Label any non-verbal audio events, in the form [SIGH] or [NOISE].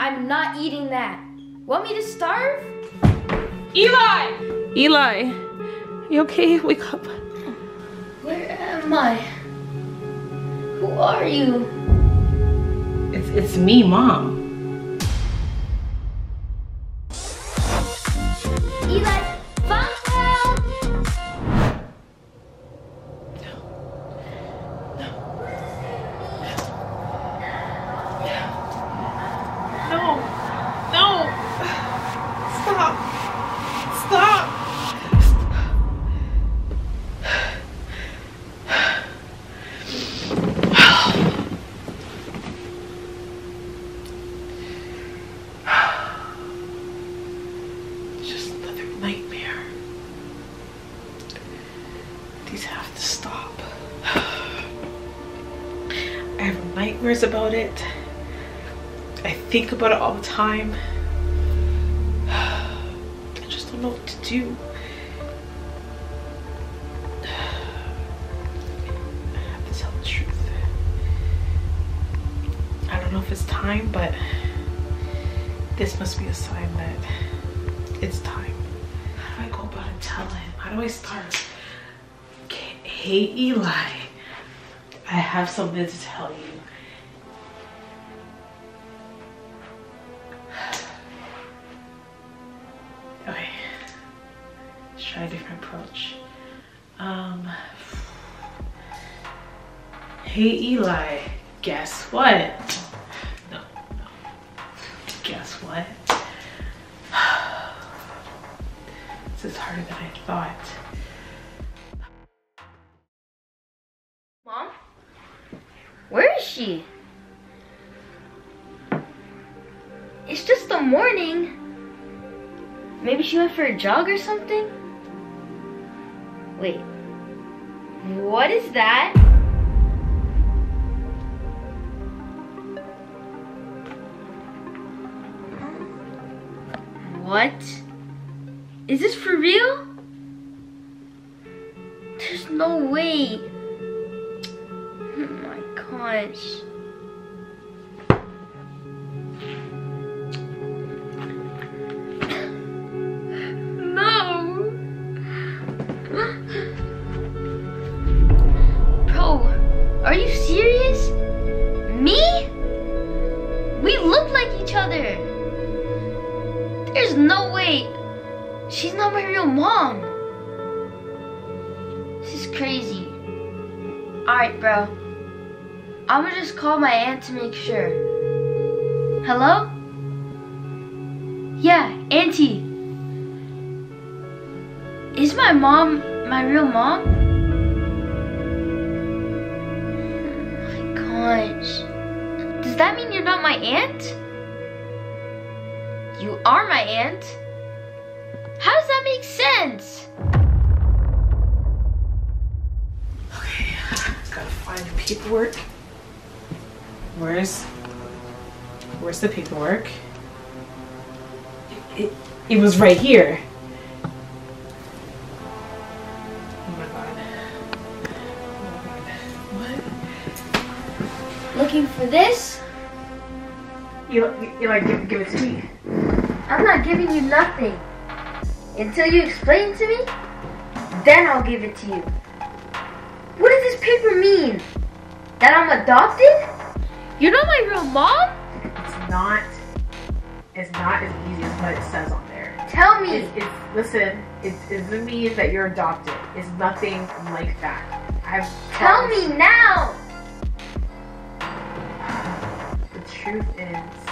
I'm not eating that. Want me to starve? Eli! Eli, you okay? [LAUGHS] Wake up. Where am I? Who are you? It's, it's me, Mom. Another nightmare. These have to stop. [SIGHS] I have nightmares about it. I think about it all the time. [SIGHS] I just don't know what to do. [SIGHS] I have to tell the truth. I don't know if it's time, but this must be a sign that it's time. How do I go about and tell him? How do I start? Hey Eli, I have something to tell you. Okay. Let's try a different approach. Um Hey Eli, guess what? This is harder than I thought. Mom? Where is she? It's just the morning. Maybe she went for a jog or something? Wait. What is that? What? Is this for real? There's no way. Oh my gosh. Mom. This is crazy. Alright, bro. I'm gonna just call my aunt to make sure. Hello? Yeah, Auntie. Is my mom my real mom? Oh my gosh. Does that mean you're not my aunt? You are my aunt? Sense? Okay, gotta find the paperwork. Where's where's the paperwork? It, it, it was right here. Oh my god. Oh my god. What? Looking for this? You, you, you like give, give it to me? I'm not giving you nothing. Until you explain it to me, then I'll give it to you. What does this paper mean? That I'm adopted? You're not my real mom? It's not it's not as easy as what it says on there. Tell me. It's, it's listen, it doesn't mean that you're adopted. It's nothing like that. I've Tell me now. The truth is,